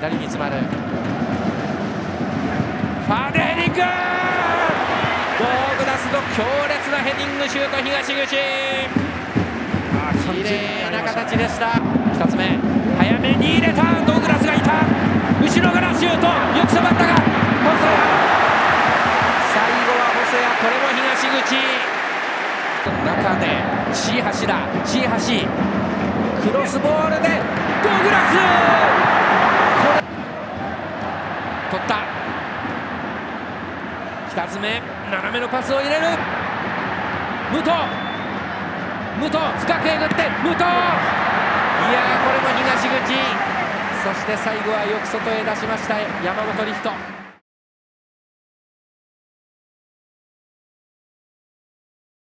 左に詰まる。ファーデヘディングドーグラスの強烈なヘディングシュート東口。綺麗な形でした。2つ目早めに入れた。ドーグラスがいた。後ろからシュート。よく迫ったが細谷。最後は細谷。これも東口。中で C 橋だ。C 橋クロスボールでドーグラス取った。2つ目斜めのパスを入れる。武藤。武藤深くえぐって。武藤。いやこれも東口。そして最後はよく外へ出しました山本リフト。